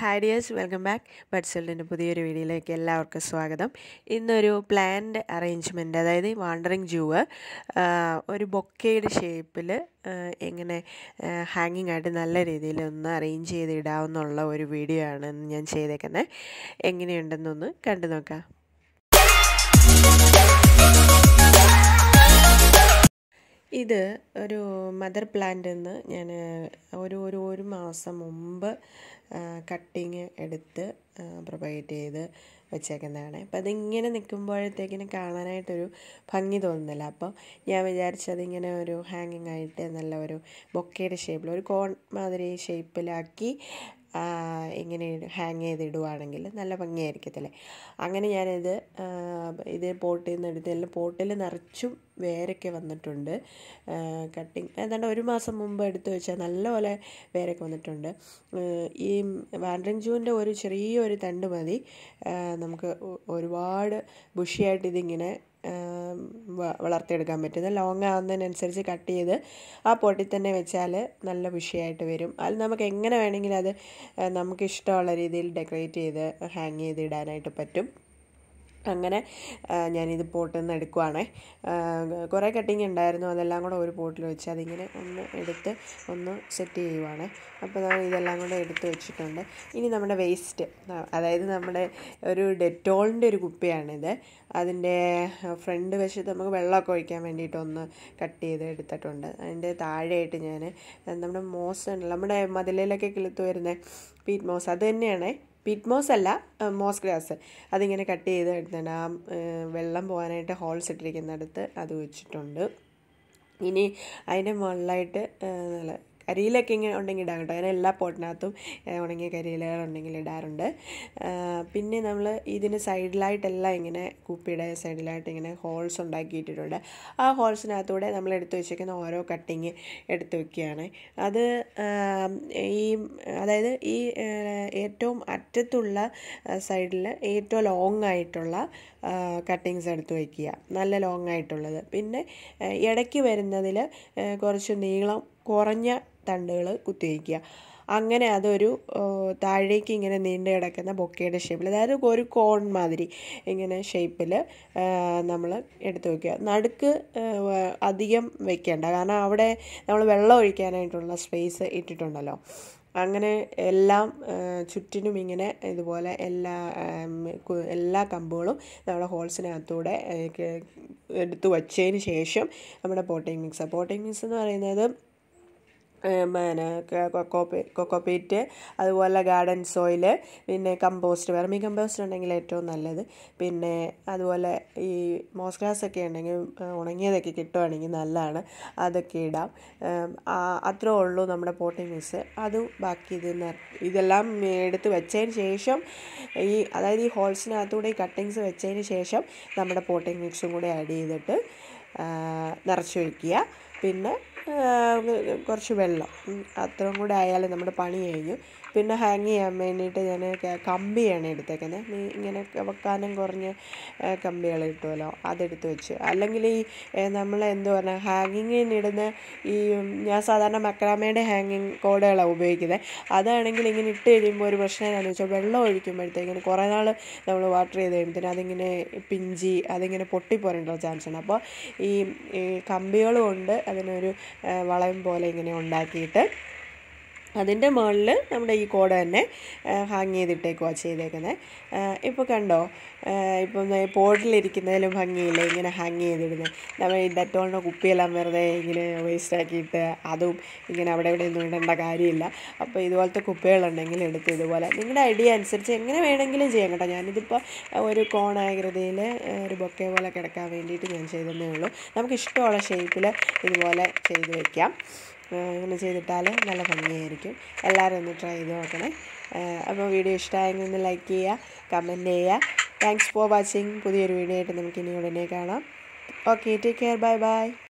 Hi dears welcome back ബഡ്സെൽഡിന്റെ പുതിയൊരു വീഡിയോയിലേക്ക് എല്ലാവർക്കും സ്വാഗതം. ഇന്നൊരു പ്ലാന്റ് അറേഞ്ച്മെന്റ് അതായത് വാണ്ടറിങ് ജൂവ് ഒരു ബൊക്കയുടെ ഷേപ്പിൽ എങ്ങനെ ഹാങ്ങിങ് ആയിട്ട് നല്ല രീതിയിൽ ഒന്ന് അറേഞ്ച് ചെയ്ത് ഇടാവുന്നുള്ള ഒരു വീഡിയോ ആണ് ഞാൻ ചെയ്തേക്കുന്നത് എങ്ങനെയുണ്ടെന്നൊന്ന് കണ്ടു നോക്കാം. ഇത് ഒരു മദർ പ്ലാന്റ് നിന്ന് ഞാൻ ഒരു ഒരു ഒരു മാസം മുമ്പ് കട്ടിങ് എടുത്ത് പ്രൊവൈഡ് ചെയ്ത് വെച്ചേക്കുന്നതാണ്. അപ്പം അതിങ്ങനെ നിൽക്കുമ്പോഴത്തേക്കിനും കാണാനായിട്ടൊരു ഭംഗി തോന്നുന്നില്ല. അപ്പോൾ ഞാൻ വിചാരിച്ചതിങ്ങനെ ഒരു ഹാങ്ങിങ് ആയിട്ട് നല്ല ഒരു ബൊക്കയുടെ ഷേപ്പിൽ ഒരു കോൺ മാതിരി ഷേപ്പിലാക്കി ഇങ്ങനെ ഹാങ് ചെയ്തിടുവാണെങ്കിൽ നല്ല ഭംഗിയായിരിക്കത്തില്ലേ? അങ്ങനെ ഞാനിത് ഇത് പോട്ടിൽ നിന്ന് എടുത്ത് പോട്ടിൽ നിറച്ചും വേരൊക്കെ വന്നിട്ടുണ്ട്. കട്ടിങ് ഏതാണ്ട് ഒരു മാസം മുമ്പ് എടുത്തു വെച്ചാൽ നല്ലപോലെ വേരൊക്കെ വന്നിട്ടുണ്ട്. ഈ വാൻഡ്രിങ് ജൂവിന്റെ ഒരു ചെറിയൊരു തണ്ട് മതി. നമുക്ക് ഒരുപാട് ബുഷിയായിട്ട് ഇതിങ്ങനെ വളർത്തിയെടുക്കാൻ പറ്റുന്നത് ലോങ് ആവുന്നതിനനുസരിച്ച് കട്ട് ചെയ്ത് ആ പൊട്ടി തന്നെ വെച്ചാൽ നല്ല വിഷയമായിട്ട് വരും. അത് നമുക്ക് എങ്ങനെ വേണമെങ്കിലും അത് നമുക്ക് ഇഷ്ടമുള്ള രീതിയിൽ ഡെക്കറേറ്റ് ചെയ്ത് ഹാങ് ചെയ്ത് ഇടാനായിട്ട് പറ്റും. അങ്ങനെ ഞാനിത് പോട്ടിൽ നിന്ന് എടുക്കുവാണേ കുറേ കട്ടിങ് ഉണ്ടായിരുന്നു. അതെല്ലാം കൂടെ ഒരു പോട്ടിൽ വെച്ച് അതിങ്ങനെ ഒന്ന് എടുത്ത് ഒന്ന് സെറ്റ് ചെയ്യുവാണേ. അപ്പോൾ നമ്മൾ ഇതെല്ലാം കൂടെ എടുത്ത് വെച്ചിട്ടുണ്ട്. ഇനി നമ്മുടെ വേസ്റ്റ് അതായത് നമ്മുടെ ഒരു ഡെറ്റോളിന്റെ ഒരു കുപ്പിയാണിത്. അതിന്റെ ഫ്രണ്ട് വശത്ത് നമുക്ക് വെള്ളമൊക്കെ ഒഴിക്കാൻ വേണ്ടിയിട്ട് ഒന്ന് കട്ട് ചെയ്ത് എടുത്തിട്ടുണ്ട്. അതിന്റെ താഴെയായിട്ട് ഞാൻ നമ്മുടെ മോസ് ഉണ്ടല്ലോ നമ്മുടെ മതിലിലൊക്കെ കിളുത്ത് വരുന്ന പീറ്റ് മോസ് അത് തന്നെയാണേ. പീറ്റ് മോസ് അല്ല മോസ് ഗ്രാസ്. അതിങ്ങനെ കട്ട് ചെയ്ത് എടുത്തിട്ടുണ്ട് ആ വെള്ളം പോകാനായിട്ട് ഹോൾസ് ഇട്ടിരിക്കുന്നിടത്ത് അത് വെച്ചിട്ടുണ്ട്. ഇനി അതിന്റെ മുകളിലായിട്ട് നല്ല കരിയിലൊക്കെ ഇങ്ങനെ ഉണ്ടെങ്കിൽ ഇടാൻ കേട്ടോ. അങ്ങനെ എല്ലാ പോട്ടിനകത്തും ഉണങ്ങിയ കരിയിലകൾ ഉണ്ടെങ്കിൽ ഇടാറുണ്ട്. പിന്നെ നമ്മൾ ഇതിന് സൈഡിലായിട്ടെല്ലാം ഇങ്ങനെ കുപ്പിയുടെ സൈഡിലായിട്ട് ഇങ്ങനെ ഹോൾസ് ഉണ്ടാക്കിയിട്ടിട്ടുണ്ട്. ആ ഹോൾസിനകത്തൂടെ നമ്മൾ എടുത്തു വെച്ചേക്കുന്ന ഓരോ കട്ടിങ് എടുത്തു വെക്കുകയാണ്. അത് ഈ അതായത് ഈ ഏറ്റവും അറ്റത്തുള്ള സൈഡിൽ ഏറ്റവും ലോങ് ആയിട്ടുള്ള കട്ടിങ്സ് എടുത്ത് വയ്ക്കുക നല്ല ലോങ് ആയിട്ടുള്ളത്. പിന്നെ ഇടയ്ക്ക് വരുന്നതിൽ കുറച്ച് നീളം കുറഞ്ഞ തണ്ടുകൾ കുത്തിവയ്ക്കുക. അങ്ങനെ അതൊരു താഴേക്ക് ഇങ്ങനെ നീണ്ടു കിടക്കുന്ന ബൊക്കയുടെ ഷേപ്പിൽ അതായത് ഒരു കോൺ മാതിരി ഇങ്ങനെ ഷേപ്പിൽ നമ്മൾ എടുത്തു വയ്ക്കുക. നടുക്ക് അധികം വെക്കേണ്ട. കാരണം അവിടെ നമ്മൾ വെള്ളം ഒഴിക്കാനായിട്ടുള്ള സ്പേസ് ഇട്ടിട്ടുണ്ടല്ലോ. അങ്ങനെ എല്ലാം ചുറ്റിനും ഇങ്ങനെ ഇതുപോലെ എല്ലാ എല്ലാ കമ്പുകളും നമ്മുടെ ഹോൾസിനകത്തൂടെ എടുത്തു വച്ചതിന് ശേഷം നമ്മുടെ പോട്ടിംഗ് മിക്സ് പോട്ടിംഗ് മിക്സ് എന്ന് പറയുന്നത് പിന്നെ കൊക്കോപ്പേ കൊക്കോപ്പീറ്റ് അതുപോലെ ഗാർഡൻ സോയിൽ പിന്നെ കമ്പോസ്റ്റ് വെർമി കമ്പോസ്റ്റ് ഉണ്ടെങ്കിൽ ഏറ്റവും നല്ലത്. പിന്നെ അതുപോലെ ഈ മോസ്ഗ്രാസ് ഒക്കെ ഉണ്ടെങ്കിൽ ഉണങ്ങിയതൊക്കെ കിട്ടുവാണെങ്കിൽ നല്ലതാണ്. അതൊക്കെ ഇടാം. അത്രേ ഉള്ളൂ നമ്മുടെ പോട്ടിംഗ് മിക്സ് അതും ബാക്കി ഇത് ഇതെല്ലാം എടുത്ത് വെച്ചതിന് ശേഷം ഈ അതായത് ഈ ഹോൾസിനകത്തൂടെ ഈ കട്ടിങ്സ് വെച്ചതിന് ശേഷം നമ്മുടെ പോട്ടിംഗ് മിക്സും കൂടെ ആഡ് ചെയ്തിട്ട് നിറച്ച് വയ്ക്കുക പിന്നെ കുറച്ച് വെള്ളം. അത്രയും കൂടെ ആയാൽ നമ്മുടെ പണി കഴിഞ്ഞു. പിന്നെ ഹാങ് ചെയ്യാൻ വേണ്ടിയിട്ട് ഞാൻ കമ്പിയാണ് എടുത്തേക്കുന്നത്. ഇങ്ങനെ വെക്കാനും കുറഞ്ഞ കമ്പികൾ കിട്ടുമല്ലോ അതെടുത്ത് വെച്ച്. അല്ലെങ്കിൽ ഈ നമ്മൾ എന്ത് പറഞ്ഞാൽ ഹാങ്ങിങ്ങിന് ഇടുന്ന ഈ ഞാൻ സാധാരണ മക്രാമയുടെ ഹാങ്ങിങ് കോഡുകളാണ് ഉപയോഗിക്കുന്നത് അതാണെങ്കിൽ ഇങ്ങനെ ഇട്ട് കഴിയുമ്പോൾ ഒരു പ്രശ്നം എന്താണെന്ന് വെച്ചാൽ വെള്ളം ഒഴിക്കുമ്പോഴത്തേക്കിന് കുറേ നാൾ നമ്മൾ വാട്ടർ ചെയ്ത് കഴിയുമ്പോഴത്തേന് അതിങ്ങനെ പിഞ്ചി അതിങ്ങനെ പൊട്ടിപ്പോരേണ്ട ചാൻസ് ഉണ്ട്. അപ്പോൾ ഈ കമ്പികൾ കൊണ്ട് അതിനൊരു വളയം പോലെ ഇങ്ങനെ ഉണ്ടാക്കിയിട്ട് അതിന്റെ മുകളിൽ നമ്മുടെ ഈ കോഡ് തന്നെ ഹാങ് ചെയ്തിട്ടേക്കുവാ ചെയ്തേക്കുന്നത് ഇപ്പോൾ കണ്ടോ? ഇപ്പം പോട്ടിലിരിക്കുന്നതിലും ഭംഗിയില്ല? ഇങ്ങനെ ഹാങ് ചെയ്തിടുന്നത് നമ്മൾ ഈ ഡെറ്റോളിന്റെ കുപ്പിയെല്ലാം വെറുതെ ഇങ്ങനെ വേസ്റ്റ് ആക്കിയിട്ട് അതും ഇങ്ങനെ അവിടെ ഇവിടെ ഒന്നും ഇടേണ്ട കാര്യമില്ല. അപ്പോൾ ഇതുപോലത്തെ കുപ്പികളുണ്ടെങ്കിൽ എടുത്ത് ഇതുപോലെ. നിങ്ങളുടെ ഐഡിയ അനുസരിച്ച് എങ്ങനെ വേണമെങ്കിലും ചെയ്യാം കേട്ടോ. ഞാനിതിപ്പോൾ ഒരു കോണാകൃതിയിൽ ഒരു ബൊക്കെ പോലെ കിടക്കാൻ വേണ്ടിയിട്ട് ഞാൻ ചെയ്തതേ ഉള്ളൂ. നമുക്ക് ഇഷ്ടമുള്ള ഷേപ്പിൽ ഇതുപോലെ ചെയ്ത് വയ്ക്കാം ഇങ്ങനെ ചെയ്തിട്ടാൽ നല്ല ഭംഗിയായിരിക്കും. എല്ലാവരും ഒന്ന് ട്രൈ ചെയ്ത് നോക്കണേ. അപ്പോൾ വീഡിയോ ഇഷ്ടമായെങ്കിൽ ഒന്ന് ലൈക്ക് ചെയ്യുക കമന്റ് ചെയ്യുക. താങ്ക്സ് ഫോർ വാച്ചിങ് പുതിയൊരു വീഡിയോ ആയിട്ട് നമുക്ക് ഇനി ഉടനെ കാണാം. Okay take care bye bye